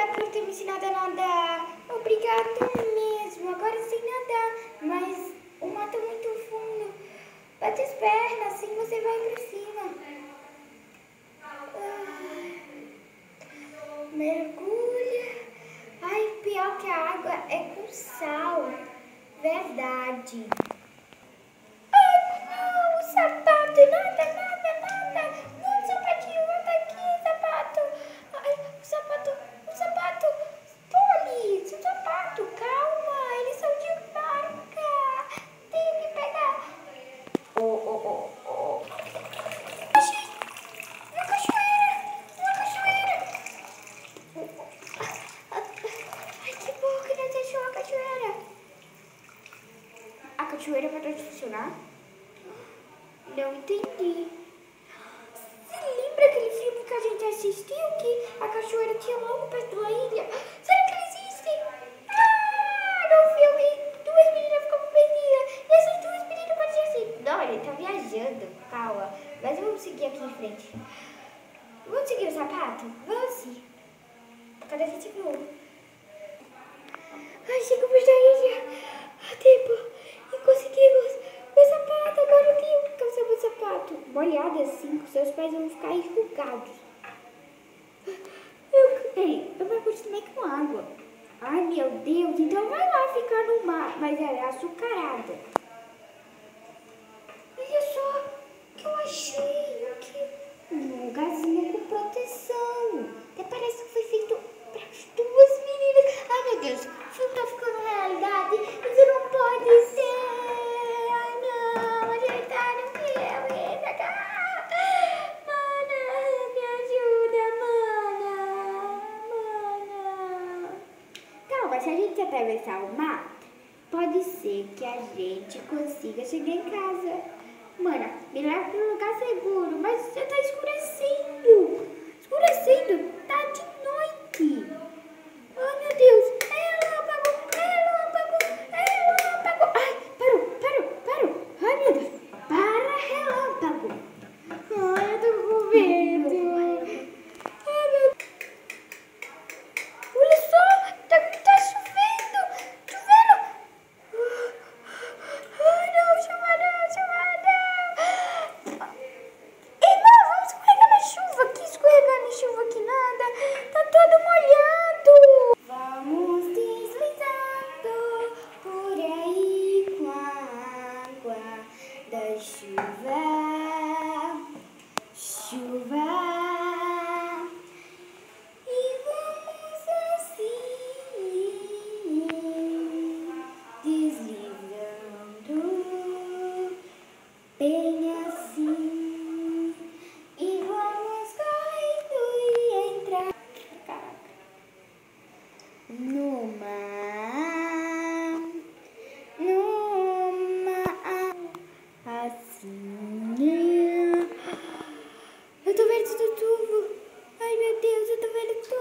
obrigada por ter me ensinado a nadar. Mesmo. Agora eu sei nadar, mas o mato é muito fundo. Bate as pernas, assim você vai pra cima. Ai. Mergulha. Ai, pior que a água é com sal. Verdade. Ai, não, o sapato, nada, nada, nada. Não, sapatinho, volta aqui, sapato. Ai, o sapato, o sapato. Polly, seu sapato, calma, ele saiu de marca. Tem que pegar. Oh, oh, oh, oh. Achei uma cachoeira, uma cachoeira. Ai, que bom que nós achou a cachoeira. A cachoeira vai funcionar? Não entendi. Você lembra aquele filme que a gente assistiu que a cachoeira tinha logo perto da ilha? Será que ele existe? Ah, no filme, duas meninas ficam perdidas. E essas duas meninas ser assim. Não, ele tá viajando, calma. Mas vamos seguir aqui em frente. Vamos seguir o sapato? Vamos sim. Cadê esse tipo? Ai, chegamos na ilha a tempo e conseguimos meu sapato. Agora eu tenho que calçar meu sapato. Molhado assim, seus pés vão ficar enrugados. Eu, ei, eu me acostumei com água. Ai, meu Deus, então vai lá ficar no mar, mas ela é açucarada. Se a gente atravessar o mar, pode ser que a gente consiga chegar em casa. Mana, me leva para um lugar seguro, mas já tá escurecendo. Escurecendo,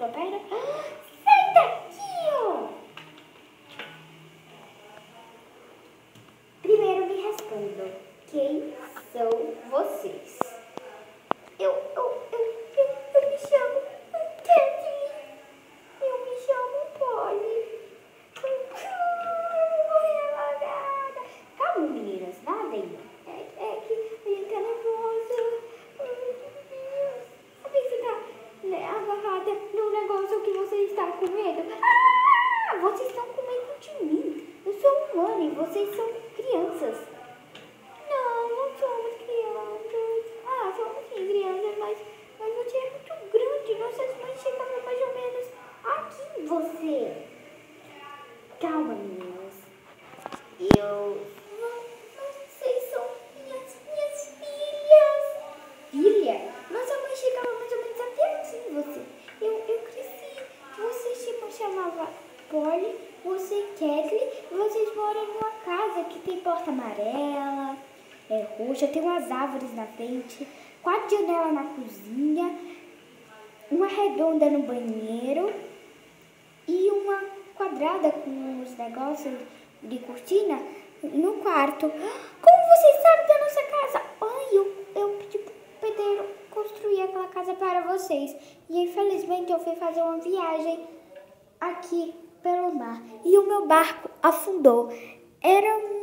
Florida tem porta amarela, é roxa, tem umas árvores na frente, quatro janelas na cozinha, uma redonda no banheiro e uma quadrada com os negócios de cortina no quarto. Como vocês sabem da nossa casa? Ai, eu, eu pedi pro pedreiro construir aquela casa para vocês. E infelizmente eu fui fazer uma viagem aqui pelo mar e o meu barco afundou. Era um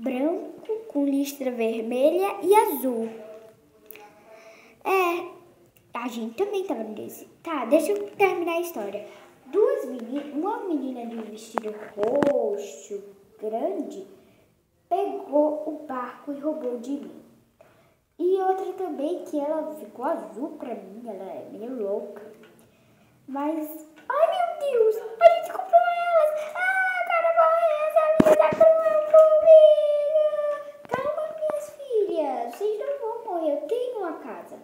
branco com listra vermelha e azul. É, a gente também tava nesse. Tá, deixa eu terminar a história. Duas meninas, uma menina de um vestido roxo grande pegou o barco e roubou de mim. E outra também que ela ficou azul pra mim, ela é meio louca. Mas, ai meu Deus, a gente comprou elas. Ah, cara, morrer, essa menina tá comigo. Calma, minhas filhas, vocês não vão morrer, eu tenho uma casa.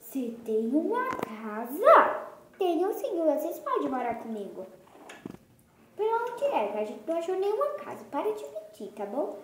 Você tem uma casa? Tenho sim, vocês podem morar comigo. Pela onde é? A gente não achou nenhuma casa. Para de mentir, tá bom?